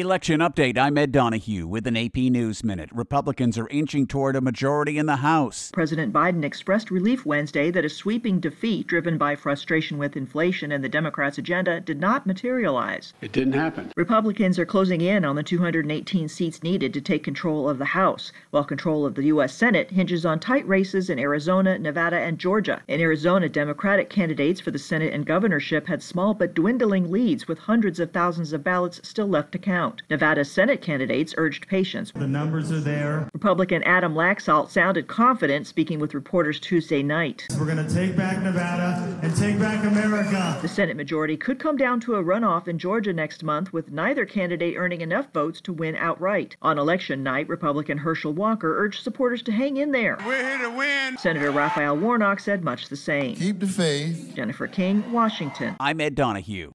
Election update. I'm Ed Donahue with an AP News Minute. Republicans are inching toward a majority in the House. President Biden expressed relief Wednesday that a sweeping defeat driven by frustration with inflation and the Democrats' agenda did not materialize. It didn't happen. Republicans are closing in on the 218 seats needed to take control of the House, while control of the U.S. Senate hinges on tight races in Arizona, Nevada, and Georgia. In Arizona, Democratic candidates for the Senate and governorship had small but dwindling leads with hundreds of thousands of ballots still left to count. Nevada Senate candidates urged patience. The numbers are there. Republican Adam Laxalt sounded confident speaking with reporters Tuesday night. We're going to take back Nevada and take back America. The Senate majority could come down to a runoff in Georgia next month with neither candidate earning enough votes to win outright. On election night, Republican Herschel Walker urged supporters to hang in there. We're here to win. Senator Raphael Warnock said much the same. Keep the faith. Jennifer King, Washington. I'm Ed Donahue.